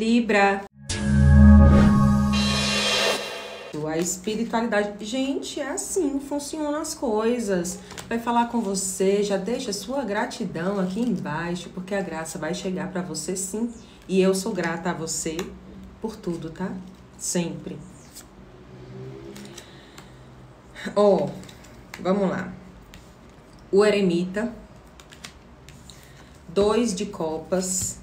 Libra. A espiritualidade. Gente, é assim funcionam as coisas. Vai falar com você, já deixa sua gratidão aqui embaixo, porque a graça vai chegar para você sim. E eu sou grata a você por tudo, tá? Sempre. Ó, oh, vamos lá. O eremita. Dois de copas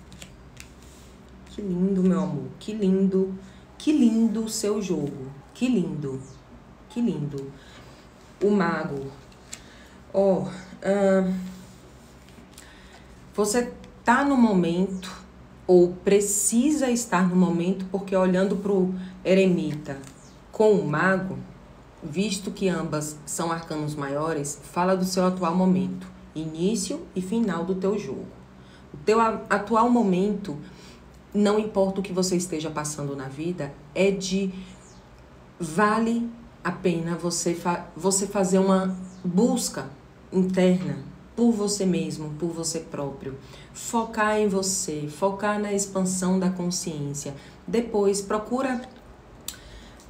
que lindo, meu amor. Que lindo. Que lindo o seu jogo. Que lindo. Que lindo. O mago. Ó, oh, você tá no momento ou precisa estar no momento porque olhando pro eremita com o mago, visto que ambas são arcanos maiores, fala do seu atual momento, início e final do teu jogo. O teu atual momento não importa o que você esteja passando na vida, é de vale a pena você, fa você fazer uma busca interna por você mesmo, por você próprio. Focar em você, focar na expansão da consciência. Depois procura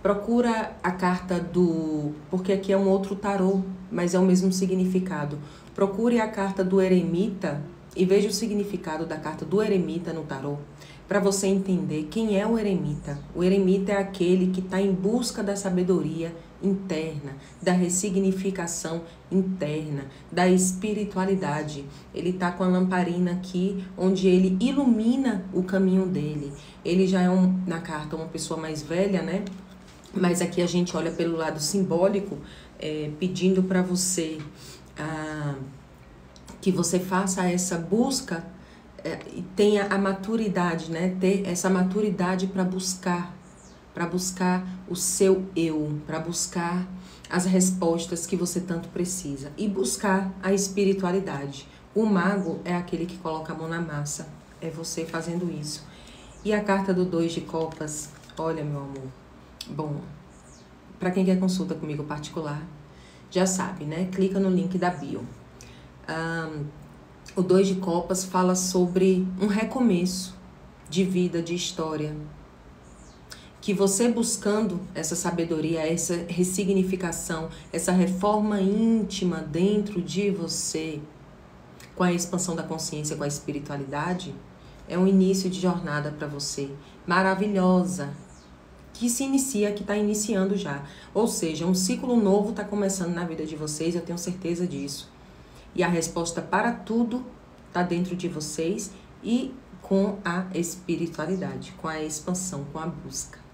procura a carta do, porque aqui é um outro tarô, mas é o mesmo significado. Procure a carta do eremita e veja o significado da carta do eremita no tarô para você entender quem é o eremita. O eremita é aquele que está em busca da sabedoria interna, da ressignificação interna, da espiritualidade. Ele está com a lamparina aqui, onde ele ilumina o caminho dele. Ele já é um, na carta uma pessoa mais velha, né? Mas aqui a gente olha pelo lado simbólico, é, pedindo para você ah, que você faça essa busca é, tenha a maturidade, né? Ter essa maturidade para buscar, para buscar o seu eu, para buscar as respostas que você tanto precisa e buscar a espiritualidade. O mago é aquele que coloca a mão na massa, é você fazendo isso. E a carta do dois de copas, olha meu amor. Bom, para quem quer consulta comigo particular, já sabe, né? Clica no link da bio. Um, o Dois de Copas fala sobre um recomeço de vida, de história. Que você buscando essa sabedoria, essa ressignificação, essa reforma íntima dentro de você, com a expansão da consciência, com a espiritualidade, é um início de jornada para você maravilhosa, que se inicia, que está iniciando já. Ou seja, um ciclo novo está começando na vida de vocês, eu tenho certeza disso. E a resposta para tudo está dentro de vocês e com a espiritualidade, com a expansão, com a busca.